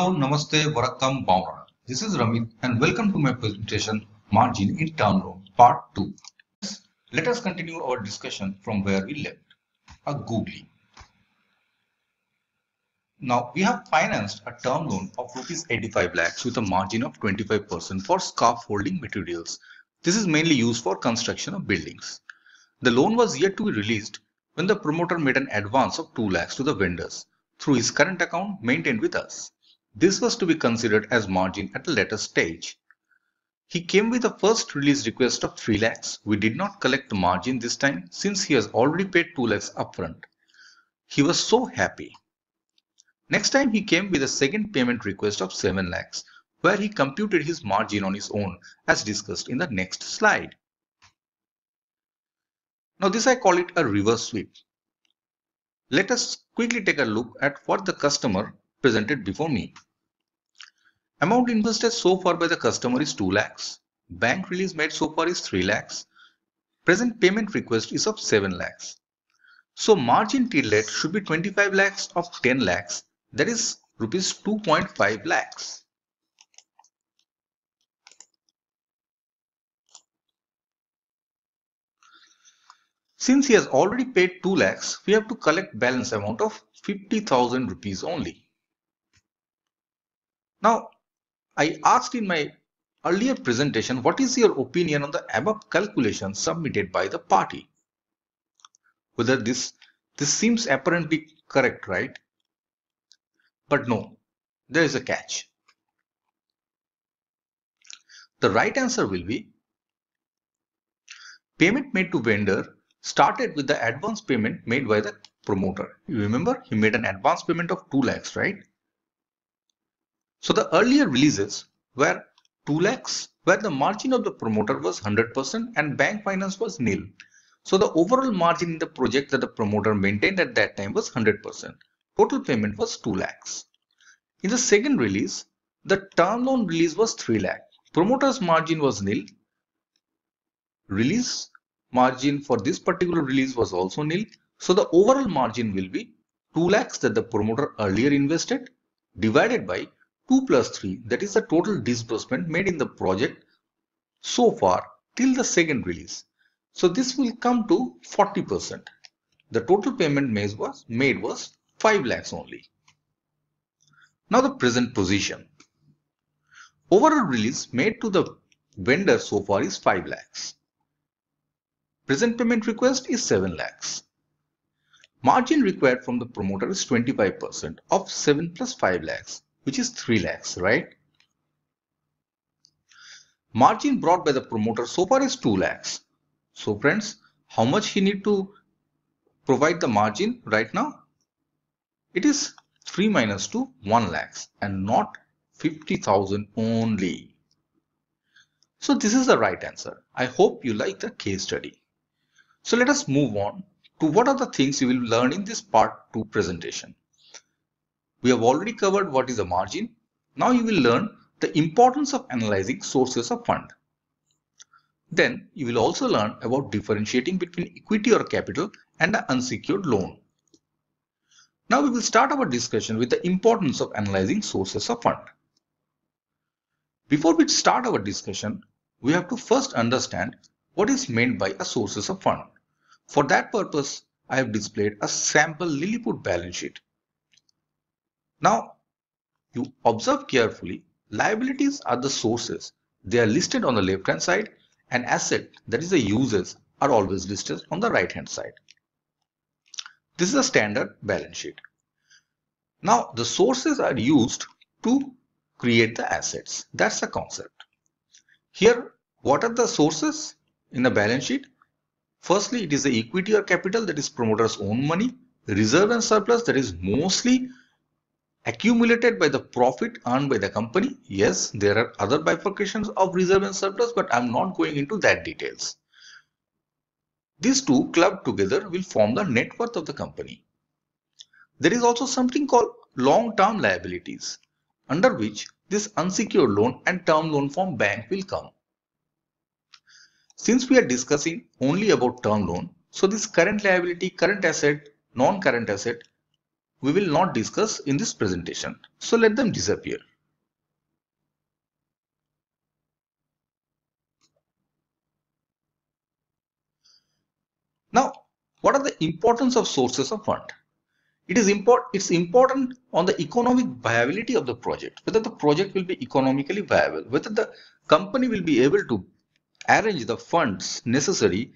Hello, Namaste, Vanakkam, Bhavana. This is Ramit and welcome to my presentation Margin in Term Loan Part 2. Let us continue our discussion from where we left. A googly. Now we have financed a term loan of rupees 85 lakhs with a margin of 25% for scaffolding materials. This is mainly used for construction of buildings. The loan was yet to be released when the promoter made an advance of 2 lakhs to the vendors through his current account maintained with us. This was to be considered as margin at a later stage. He came with a first release request of 3 lakhs. We did not collect the margin this time since he has already paid 2 lakhs upfront. He was so happy. Next time he came with a second payment request of 7 lakhs where he computed his margin on his own as discussed in the next slide. Now this I call it a reverse sweep. Let us quickly take a look at what the customer presented before me. Amount invested so far by the customer is 2 lakhs. Bank release made so far is 3 lakhs. Present payment request is of 7 lakhs. So margin till date should be 25 lakhs of 10 lakhs that is rupees 2.5 lakhs. Since he has already paid 2 lakhs, we have to collect balance amount of 50,000 rupees only. Now, I asked in my earlier presentation, what is your opinion on the above calculation submitted by the party? Whether this, this seems apparently correct, right? But no, there is a catch. The right answer will be payment made to vendor started with the advance payment made by the promoter. You remember he made an advance payment of 2 lakhs, right? So the earlier releases were 2 lakhs where the margin of the promoter was 100% and bank finance was nil. So the overall margin in the project that the promoter maintained at that time was 100%. Total payment was 2 lakhs. In the second release, the term loan release was 3 lakh. Promoter's margin was nil. Release margin for this particular release was also nil. So the overall margin will be 2 lakhs that the promoter earlier invested divided by 2 plus 3 that is the total disbursement made in the project so far till the second release. So this will come to 40%. The total payment made was, made was 5 lakhs only. Now the present position. Overall release made to the vendor so far is 5 lakhs. Present payment request is 7 lakhs. Margin required from the promoter is 25% of 7 plus 5 lakhs which is 3 lakhs, right? Margin brought by the promoter so far is 2 lakhs. So friends, how much he need to provide the margin right now? It is 3 minus 2, 1 lakhs and not 50,000 only. So this is the right answer. I hope you like the case study. So let us move on to what are the things you will learn in this part 2 presentation. We have already covered what is a margin. Now you will learn the importance of analyzing sources of fund. Then you will also learn about differentiating between equity or capital and an unsecured loan. Now we will start our discussion with the importance of analyzing sources of fund. Before we start our discussion, we have to first understand what is meant by a sources of fund. For that purpose, I have displayed a sample Lilliput balance sheet. Now, you observe carefully, liabilities are the sources. They are listed on the left hand side and asset, that is the uses, are always listed on the right hand side. This is a standard balance sheet. Now, the sources are used to create the assets. That's the concept. Here, what are the sources in the balance sheet? Firstly, it is the equity or capital that is promoter's own money. Reserve and surplus that is mostly accumulated by the profit earned by the company. Yes, there are other bifurcations of reserve and surplus, but I'm not going into that details. These two clubbed together will form the net worth of the company. There is also something called long-term liabilities, under which this unsecured loan and term loan from bank will come. Since we are discussing only about term loan, so this current liability, current asset, non-current asset we will not discuss in this presentation. So let them disappear. Now, what are the importance of sources of fund? It is import, it's important on the economic viability of the project, whether the project will be economically viable, whether the company will be able to arrange the funds necessary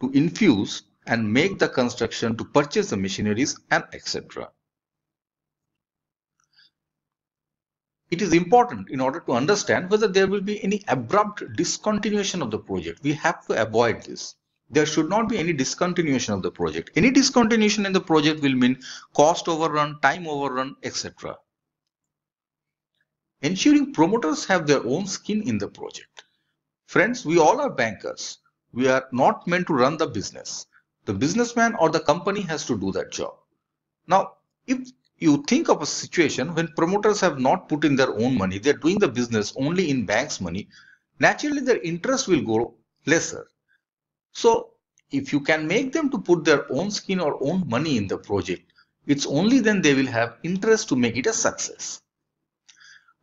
to infuse and make the construction to purchase the machineries and etc. It is important in order to understand whether there will be any abrupt discontinuation of the project. We have to avoid this. There should not be any discontinuation of the project. Any discontinuation in the project will mean cost overrun, time overrun, etc. Ensuring promoters have their own skin in the project. Friends, we all are bankers. We are not meant to run the business. The businessman or the company has to do that job. Now, if you think of a situation when promoters have not put in their own money, they're doing the business only in bank's money, naturally their interest will go lesser. So if you can make them to put their own skin or own money in the project, it's only then they will have interest to make it a success.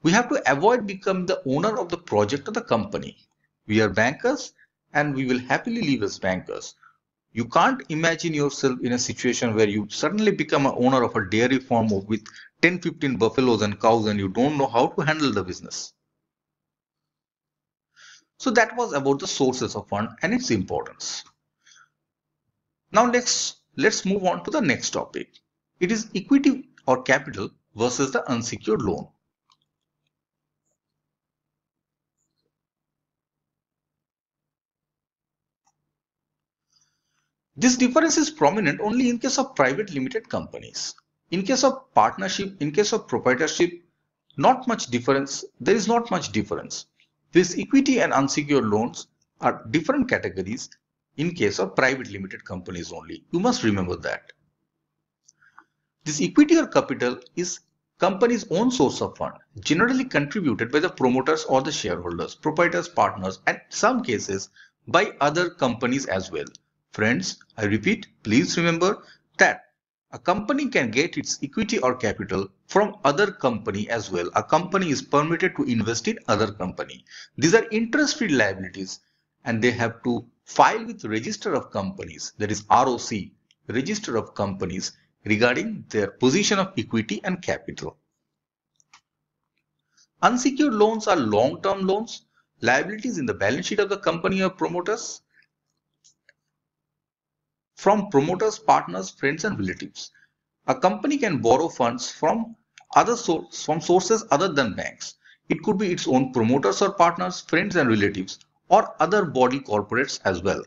We have to avoid becoming the owner of the project or the company. We are bankers and we will happily leave as bankers. You can't imagine yourself in a situation where you suddenly become an owner of a dairy farm with 10, 15 buffaloes and cows and you don't know how to handle the business. So that was about the sources of fund and its importance. Now let's, let's move on to the next topic. It is equity or capital versus the unsecured loan. This difference is prominent only in case of private limited companies. In case of partnership, in case of proprietorship, not much difference. There is not much difference. These equity and unsecured loans are different categories in case of private limited companies only. You must remember that. This equity or capital is company's own source of fund, generally contributed by the promoters or the shareholders, proprietors, partners, and some cases by other companies as well. Friends, I repeat, please remember that a company can get its equity or capital from other company as well. A company is permitted to invest in other company. These are interest-free liabilities and they have to file with register of companies that is ROC, register of companies regarding their position of equity and capital. Unsecured loans are long-term loans, liabilities in the balance sheet of the company or promoters from promoters, partners, friends and relatives. A company can borrow funds from other source, from sources other than banks. It could be its own promoters or partners, friends and relatives or other body corporates as well.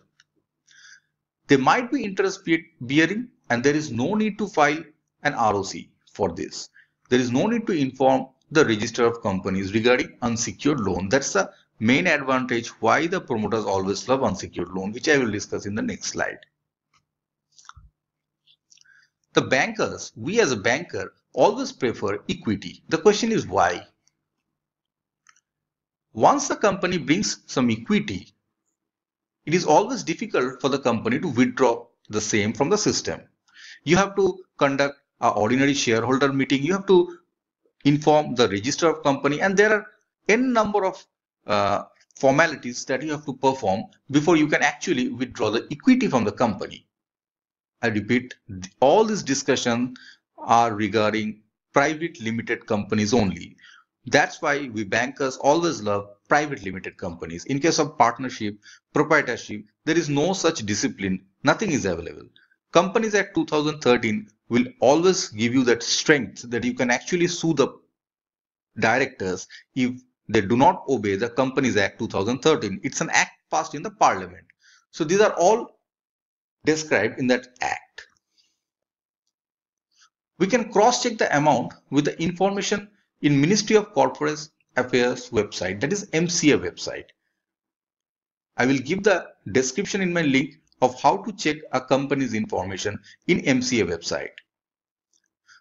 They might be interest bearing and there is no need to file an ROC for this. There is no need to inform the register of companies regarding unsecured loan. That's the main advantage why the promoters always love unsecured loan, which I will discuss in the next slide. The bankers, we as a banker, always prefer equity. The question is why? Once the company brings some equity, it is always difficult for the company to withdraw the same from the system. You have to conduct an ordinary shareholder meeting. You have to inform the register of company and there are n number of uh, formalities that you have to perform before you can actually withdraw the equity from the company. I repeat, all these discussions are regarding private limited companies only. That's why we bankers always love private limited companies. In case of partnership, proprietorship, there is no such discipline. Nothing is available. Companies Act 2013 will always give you that strength that you can actually sue the directors if they do not obey the Companies Act 2013. It's an act passed in the parliament. So these are all described in that act. We can cross-check the amount with the information in Ministry of Corporate Affairs website, that is MCA website. I will give the description in my link of how to check a company's information in MCA website.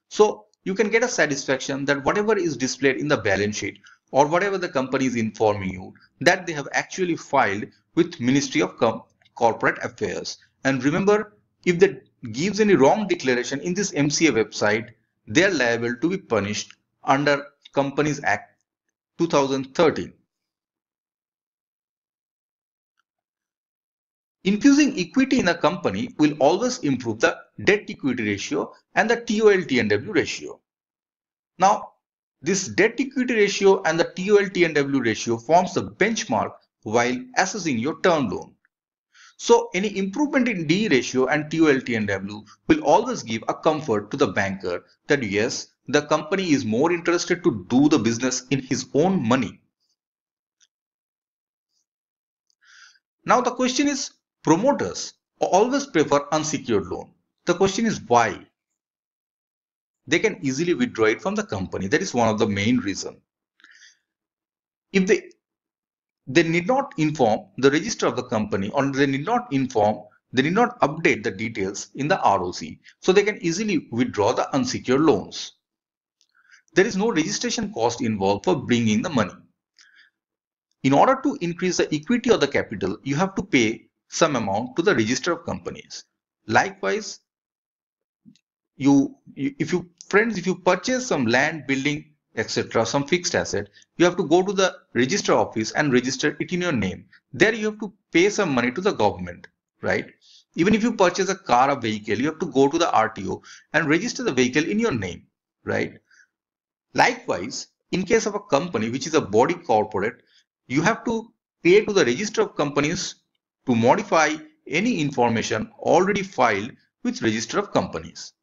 So you can get a satisfaction that whatever is displayed in the balance sheet or whatever the company is informing you that they have actually filed with Ministry of Com Corporate Affairs and remember, if that gives any wrong declaration in this MCA website, they are liable to be punished under Companies Act 2013. Infusing equity in a company will always improve the debt equity ratio and the TOL TNW ratio. Now, this debt equity ratio and the TOL TNW ratio forms the benchmark while assessing your term loan. So any improvement in D ratio and TOL TNW will always give a comfort to the banker that yes, the company is more interested to do the business in his own money. Now the question is Promoters always prefer unsecured loan. The question is why? They can easily withdraw it from the company. That is one of the main reason. If they they need not inform the register of the company or they need not inform they need not update the details in the ROC so they can easily withdraw the unsecured loans. There is no registration cost involved for bringing the money. In order to increase the equity of the capital, you have to pay some amount to the register of companies. Likewise, you, you if you friends, if you purchase some land, building, etc., some fixed asset, you have to go to the register office and register it in your name. There you have to pay some money to the government, right? Even if you purchase a car or vehicle, you have to go to the RTO and register the vehicle in your name, right? Likewise, in case of a company which is a body corporate, you have to pay to the register of companies to modify any information already filed with register of companies.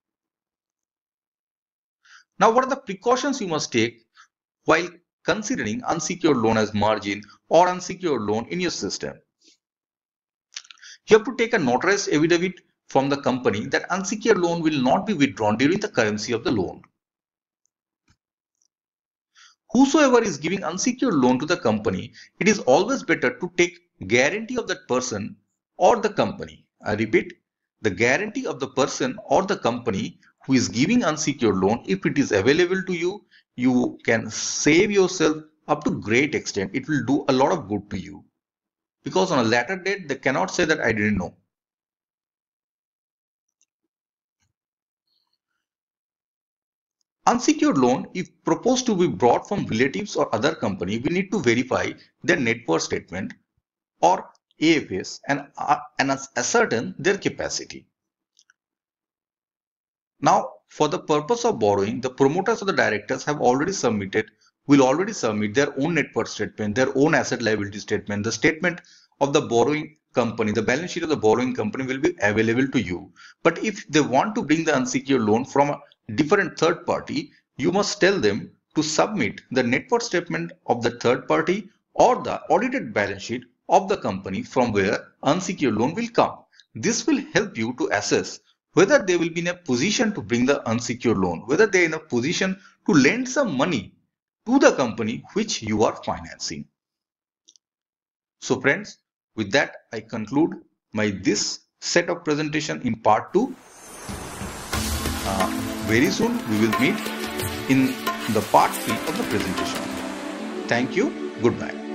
Now, what are the precautions you must take while considering unsecured loan as margin or unsecured loan in your system? You have to take a notarized affidavit from the company that unsecured loan will not be withdrawn during the currency of the loan. Whosoever is giving unsecured loan to the company, it is always better to take guarantee of that person or the company. I repeat, the guarantee of the person or the company who is giving unsecured loan, if it is available to you, you can save yourself up to great extent. It will do a lot of good to you. Because on a later date, they cannot say that I didn't know. Unsecured loan, if proposed to be brought from relatives or other company, we need to verify their net worth statement or AFS and, uh, and ascertain their capacity. Now, for the purpose of borrowing, the promoters or the directors have already submitted, will already submit their own net worth statement, their own asset liability statement, the statement of the borrowing company, the balance sheet of the borrowing company will be available to you. But if they want to bring the unsecured loan from a different third party, you must tell them to submit the net worth statement of the third party or the audited balance sheet of the company from where unsecured loan will come. This will help you to assess whether they will be in a position to bring the unsecured loan, whether they are in a position to lend some money to the company which you are financing. So friends, with that I conclude my this set of presentation in part 2. Uh, very soon we will meet in the part 3 of the presentation. Thank you. Goodbye.